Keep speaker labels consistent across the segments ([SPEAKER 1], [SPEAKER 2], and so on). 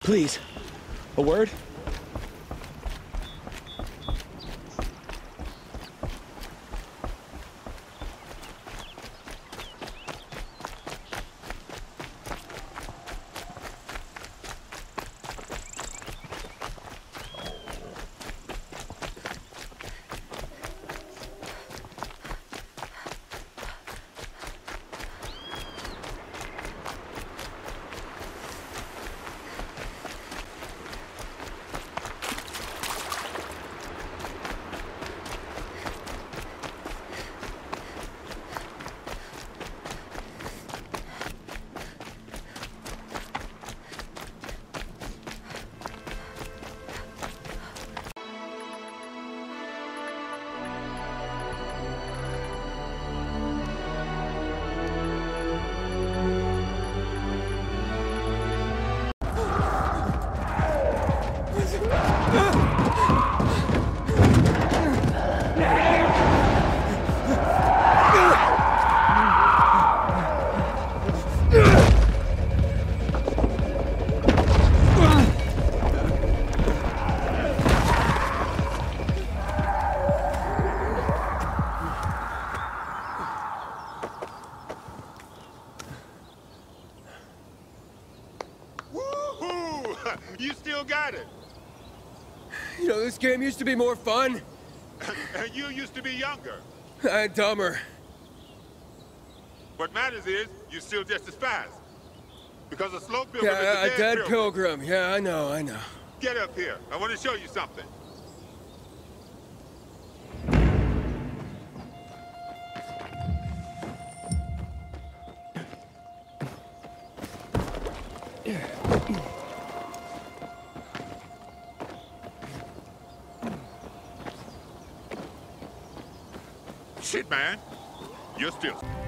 [SPEAKER 1] Please, a word?
[SPEAKER 2] You still got it.
[SPEAKER 1] You know, this game used to be more fun.
[SPEAKER 2] And you used to be younger.
[SPEAKER 1] And dumber.
[SPEAKER 2] What matters is, you're still just as fast. Because a slow pilgrim is
[SPEAKER 1] Yeah,
[SPEAKER 2] a
[SPEAKER 1] a
[SPEAKER 2] dead,
[SPEAKER 1] dead
[SPEAKER 2] pilgrim.
[SPEAKER 1] pilgrim. Yeah, I know, I know.
[SPEAKER 2] Get up here. I want to show you something. Shit, man. You're still...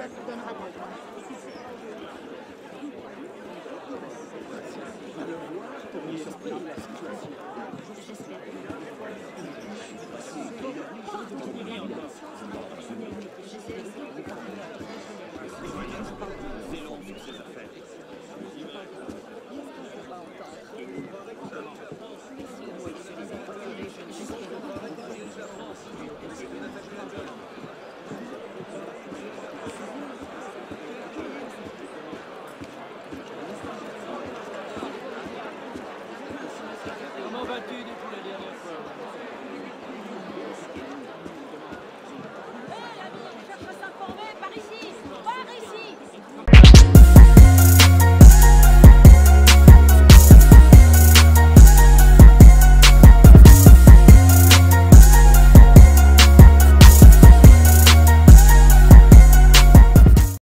[SPEAKER 3] that's going to happen.